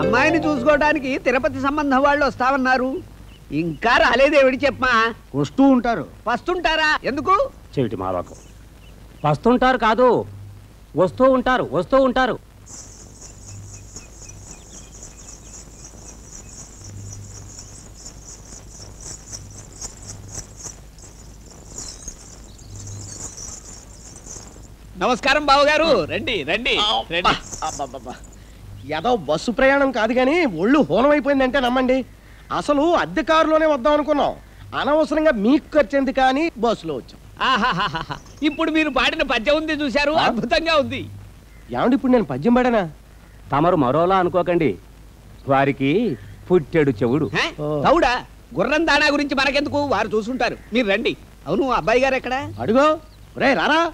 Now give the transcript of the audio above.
అమ్మాయిని చూసుకోవడానికి తిరుపతి సంబంధం వాళ్ళు వస్తామన్నారు ఇంకా రాలేదేవిడి చెప్పమా? వస్తూ ఉంటారు. వస్తుంటారా? ఎందుకు? చెవిటి మాలోకం వస్తుంటారు కాదు. వస్తూ ఉంటారు వస్తూ ఉంటారు. నమస్కారం బావగారు. రండి రండి రండి. ఏదో బస్సు ప్రయాణం కాదు కానీ ఒళ్ళు హోనం అయిపోయిందంటే నమ్మండి. అసలు అద్దె కారులోనే వద్దాం అనుకున్నాం. అనవసరంగా మీకు ఖర్చు ఎందుకు కానీ బస్సులో వచ్చాం. ఆహాహాహా. ఇప్పుడు మీరు పాడిన పద్యం ఉంది చూశారు? అద్భుతంగా ఉంది. ఏమండి ఇప్పుడు నేను పద్యం పాడానా? తమరు మరోలా అనుకోకండి. వారికి పుట్టెడు చెవుడు. హే? ఓ. తౌడా గుర్రం దాణా గురించి మనకెందుకు? వారు చూసుంటారు. మీరు రండి. అవును అబ్బాయి గారు ఎక్కడ? అడుగో. రే రారా.